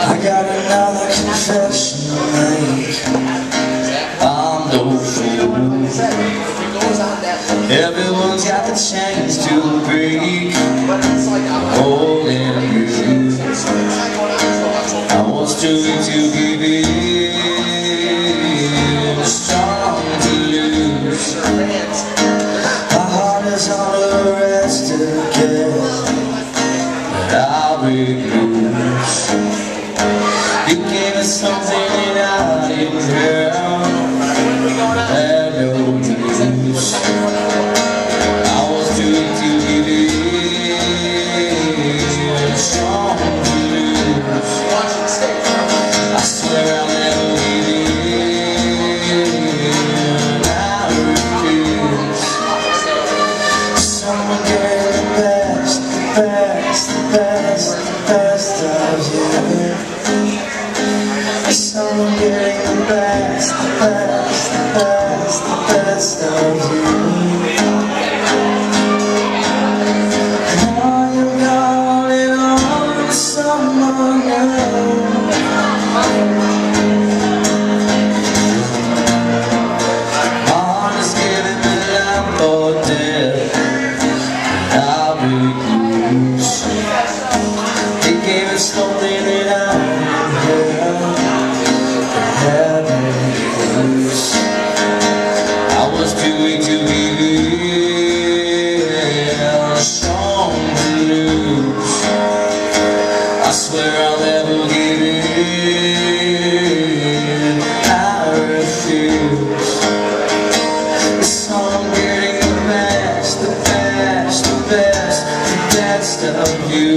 I got another confession to make. I'm no fool. Everyone's got the chance to break. Holding you I want was too to something I didn't I was to I swear I'll never refuse Someone the best, the best, the best, the best of you Someone getting the best, the best, the best, the best of you best of you.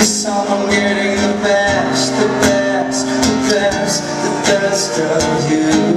Is someone getting the best, the best, the best, the best of you?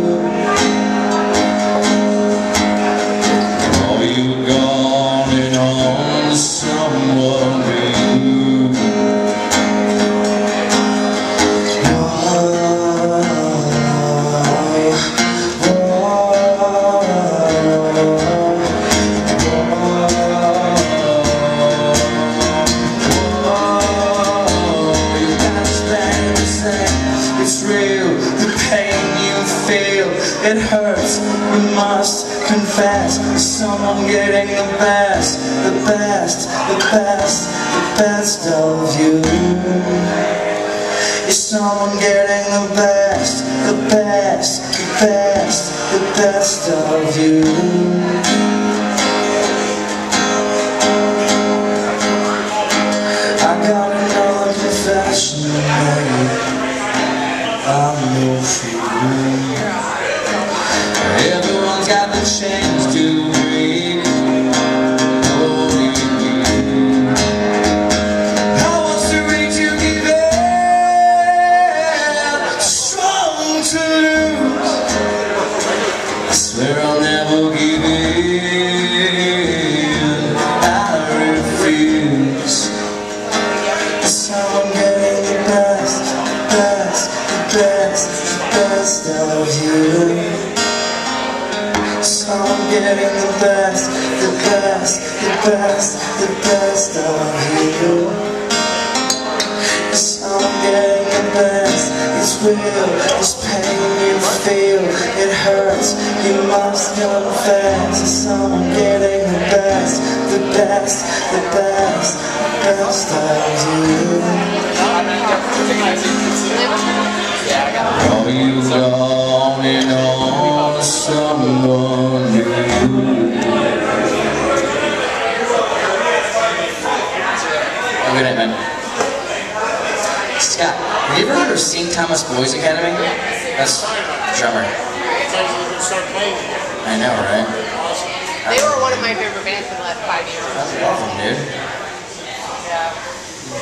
It hurts, you must confess Someone getting the best, the best, the best, the best of you is someone getting the best, the best, the best, the best of you? I'm no fool. Everyone's got the chance to getting the best, the best, the best, the best of you. Someone getting the best, it's real, it's pain you feel, it hurts, you must confess. Someone getting the best, the best, the best, the best of you. Are you Have a man. Scott, have you ever heard of St. Thomas Boys Academy? That's drummer. I know, right? They were one of my favorite bands for the last five years. That's awesome, dude. Yeah.